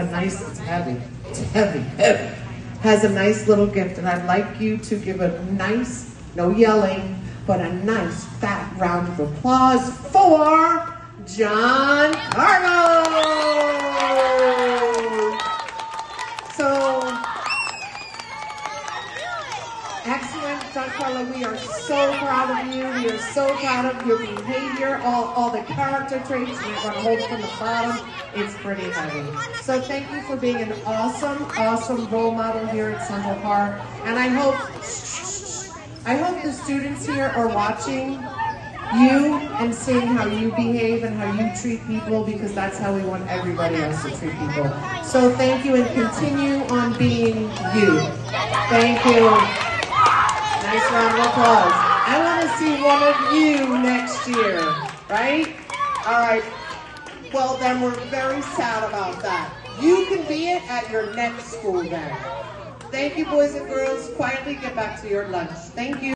a nice, it's heavy, it's heavy, heavy, has a nice little gift, and I'd like you to give a nice, no yelling, but a nice fat round of applause for John Carlo! So, excellent, John Carlo, we are so proud of you, we are so proud of your behavior, all, all the character traits, We're gonna hold from the bottom, it's pretty heavy. So thank you for being an awesome, awesome role model here at Central Park. And I hope, I hope the students here are watching you and seeing how you behave and how you treat people because that's how we want everybody else to treat people. So thank you and continue on being you. Thank you. Round of applause. I want to see one of you next year, right? All right. Well, then we're very sad about that. You can be it at your next school then. Thank you, boys and girls. Quietly get back to your lunch. Thank you.